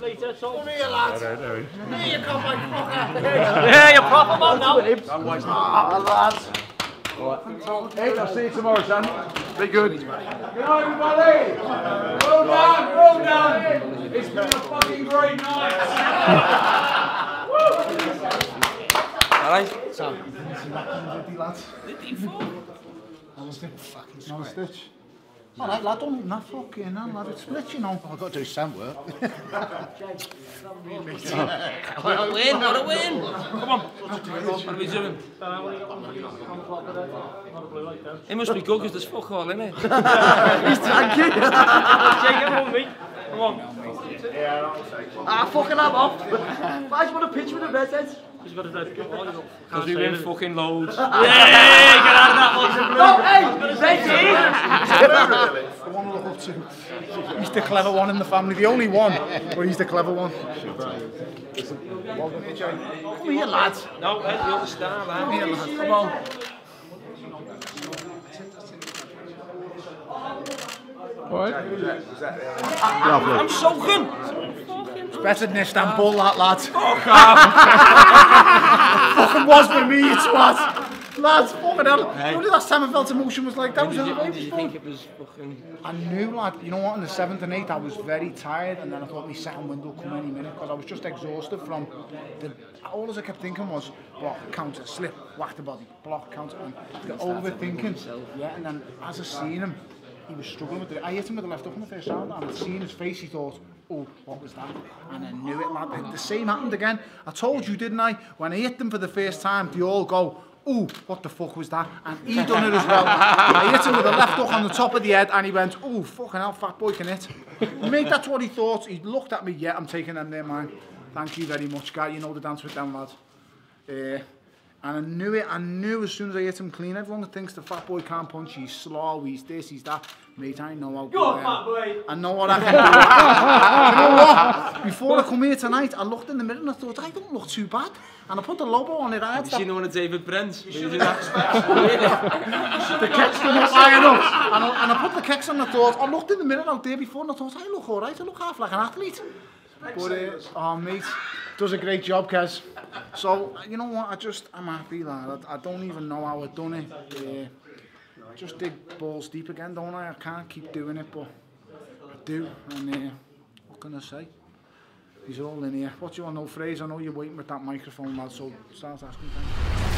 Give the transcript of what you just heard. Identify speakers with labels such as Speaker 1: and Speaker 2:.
Speaker 1: later. So.
Speaker 2: Come here, lads.
Speaker 3: Alright, alright.
Speaker 2: Here you come, my fucker.
Speaker 1: Yeah, you're proper man now.
Speaker 2: Ah, lads.
Speaker 3: Hey, I'll see you tomorrow, son. Be good. Good night, everybody. Well done, well done. It's been a fucking great night.
Speaker 4: Alright.
Speaker 2: So, lads. That was it. Fucking Not a stitch. Alright, lad, don't not fucking hell, lad. It's split, you know. I've got to do some work.
Speaker 4: What a win, what a win. Come on. What are we doing? It must be good because there's fuck all in it.
Speaker 1: He's tanky. Jake, come on, mate. Come on.
Speaker 5: Ah, fucking have off. Why do you want a picture with
Speaker 1: got a dead.
Speaker 4: Because we win fucking loads.
Speaker 1: Yeah, get out of that one.
Speaker 5: No, hey, Reggie!
Speaker 2: The one I look to. He's the clever one in the family. The only one, but he's the clever one. Come here, lads.
Speaker 4: No, hey, you're the star,
Speaker 2: Come
Speaker 4: man.
Speaker 2: here, lads. Come on.
Speaker 4: I'm soaking.
Speaker 2: It's better than Istanbul, that lad. fucking was for me, you twat. Lads, fucking hell. Only last time I felt emotion was like that was
Speaker 4: Did you,
Speaker 2: a
Speaker 4: did you think it was fucking...
Speaker 2: I knew, lad, you know what, in the seventh and eighth, I was very tired, and then I thought my second window come any minute, because I was just exhausted from the, all I kept thinking was, block, counter, slip, whack the body, block, counter, and the overthinking, yeah, and then as I seen him, he was struggling with it. I hit him with the left up in the first round, and I'd seen his face, he thought, oh, what was that? And I knew it, lad. The same happened again. I told you, didn't I? When I hit them for the first time, they all go, ooh, what the fuck was that? And he done it as well. I hit him with a left hook on the top of the head and he went, ooh, fucking hell, fat boy can hit. Mate, that's what he thought. He looked at me, yeah, I'm taking them there, man. Thank you very much, guy. You know the dance with them, lad. Uh, And I knew it. I knew as soon as I hit him clean, everyone thinks the fat boy can't punch. He's slow. He's this. He's that. Mate, I know how good I am.
Speaker 1: fat boy.
Speaker 2: I know what I can do. you know what? Before I come here tonight, I looked in the mirror and I thought, I don't look too bad. And I put the logo on it.
Speaker 4: Have you seen
Speaker 2: the
Speaker 4: one of David Brent? You should have
Speaker 2: The kicks were not high enough. And I, and I put the kicks on and I thought, I looked in the mirror out there before and I thought, I look all right. I look half like an athlete. But, uh, oh, mate. does a great job, Kez. So, you know what, I just, I'm happy, lad. I, I don't even know how I've done it. Uh, just dig balls deep again, don't I? I can't keep doing it, but I do. And uh, what can I say? He's all in here. What do you want to know, Fraser? I know you're waiting with that microphone, lad, so start asking things.